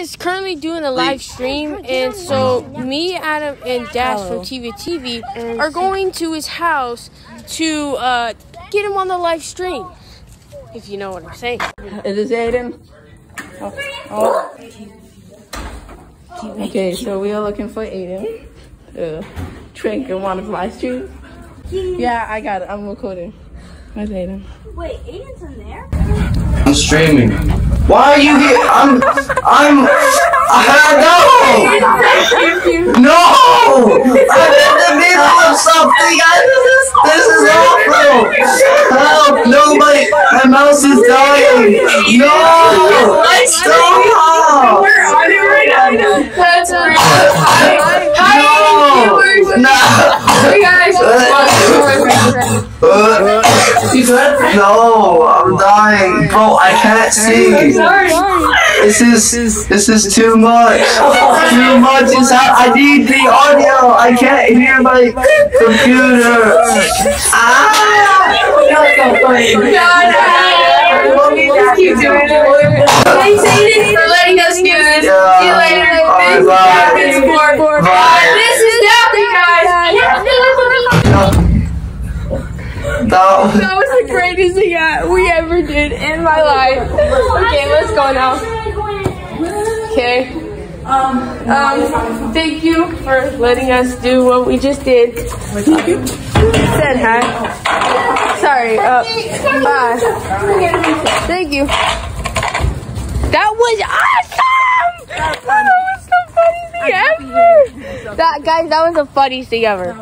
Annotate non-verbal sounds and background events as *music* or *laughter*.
is currently doing a live stream, and so me, Adam, and Dash from TV TV are going to his house to uh, get him on the live stream. If you know what I'm saying. Is this Aiden? Oh. oh. Okay, so we are looking for Aiden. Uh, Trink and one of my stream. Yeah, I got it. I'm recording. Where's Aiden? Wait, Aiden's in there? I'm streaming. Why are you here? I'm. I'm. I have no. No. I'm in the middle of something. I, this is awful. Help! Nobody. My mouse is dying. No. Stop. We're on it right now. That's right. No. No. Hey guys. You good? no, I'm dying, bro. I can't see. Sorry. This is this is too much. Too much is how I need the audio. I can't hear my computer. Ah! Just keep doing it. Thanks, Aiden, for letting us do this. See you later. Bye, Thanks for bye. having. Bye. No. That was the *laughs* greatest thing we ever did in my life. Okay, let's go now. Okay. Um, thank you for letting us do what we just did. Said hi. Sorry. Uh, bye. Thank you. That was awesome! That was the funniest thing ever! That guys, that was the funniest thing ever.